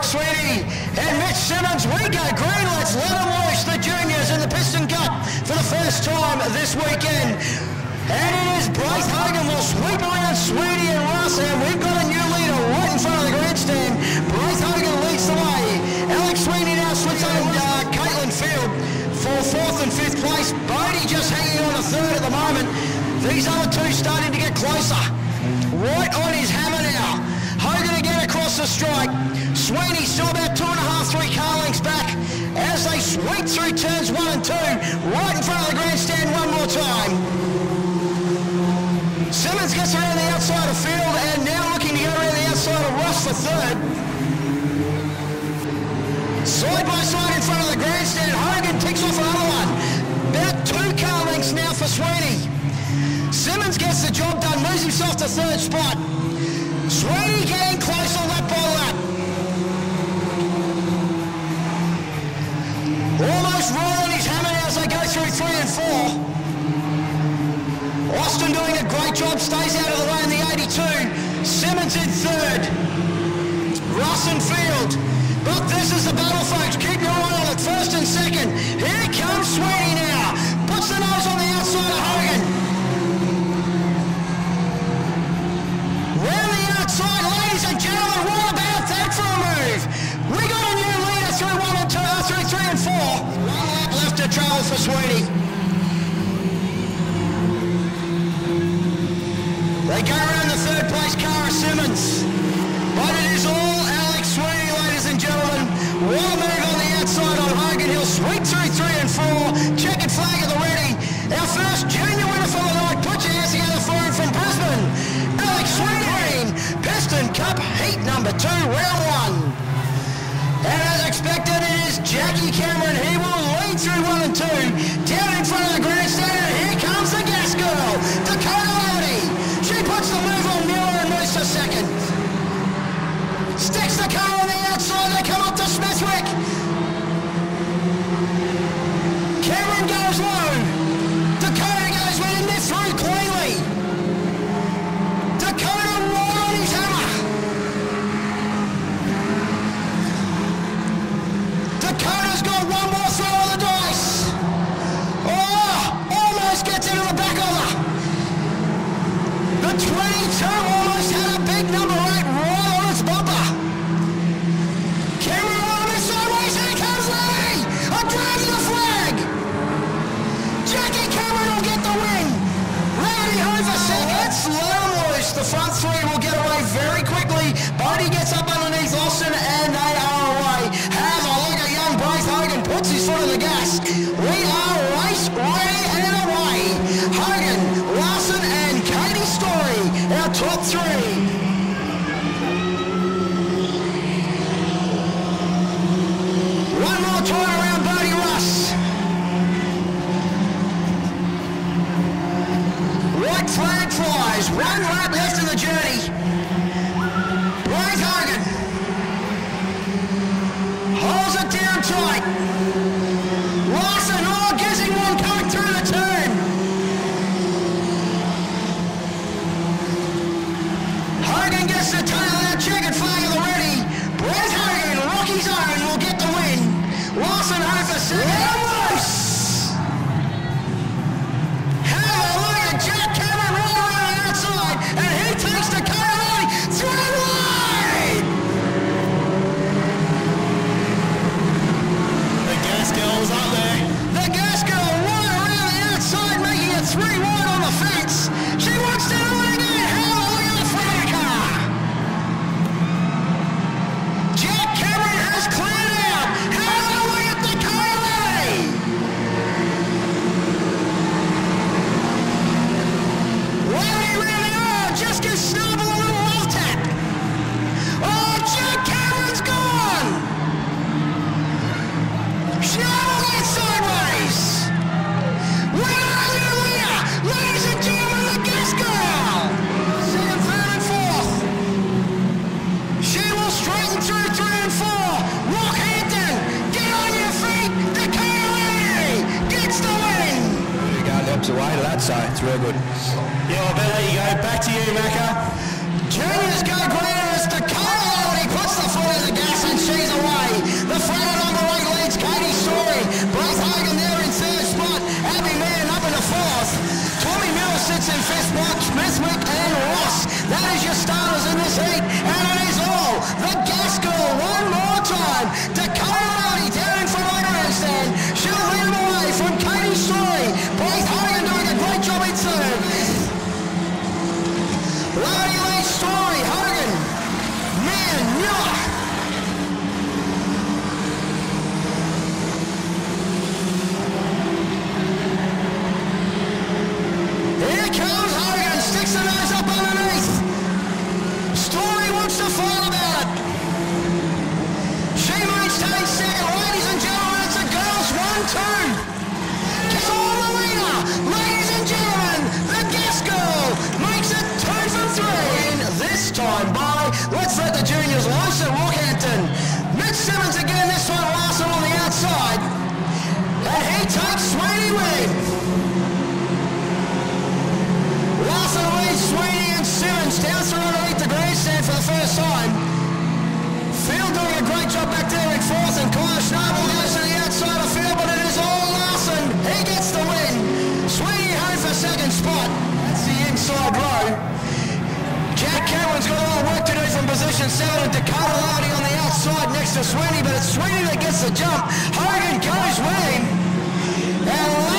Alex Sweeney and Mitch Simmons. We go green. Let's let them loose. The juniors in the Piston Cup for the first time this weekend. And it is Bryce Hogan will sweep around Sweeney and Russ, and we've got a new leader right in front of the grandstand. Bryce Hogan leads the way. Alex Sweeney now slips on uh, Caitlin Field for fourth and fifth place. Bodie just hanging on a third at the moment. These other two starting to the strike. Sweeney still about two and a half, three car lengths back as they sweep through turns one and two, right in front of the grandstand one more time. Simmons gets around the outside of field and now looking to go around the outside of Ross for third. Side by side in front of the grandstand, Hogan takes off another one. About two car lengths now for Sweeney. Simmons gets the job done, moves himself to third spot. Sweeney getting close job, stays out of the way in the 82. Simmons in third. Russ and Field. But this is the battle, folks. Keep your eye on it. First and second. Here comes Sweeney now. Puts the nose on the outside of Hogan. Round the outside, ladies and gentlemen, what about that for a move? We got a new leader through one and two, uh, through three and four. One lap left to travel for Sweeney. Two, round one. And as expected, it is Jackie Cameron. He will lead through one and two. One lap left in the journey. Real good. Yeah, I better let you go. Back to you, Macca. Juniors go kicks out of DiCottolati on the outside next to Sweeney, but it's Sweeney that gets the jump. Hogan goes with him. And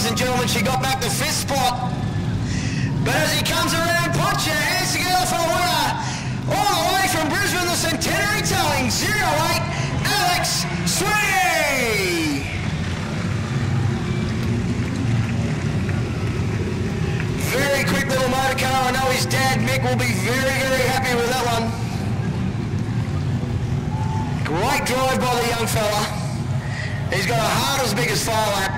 ladies and gentlemen. She got back the fifth spot. But as he comes around, put your hands together for the winner. All the way from Brisbane, the Centenary Towing 08, Alex Sweeney. Very quick little motor car. I know his dad, Mick, will be very, very happy with that one. Great drive by the young fella. He's got a heart as big as Phar Lap.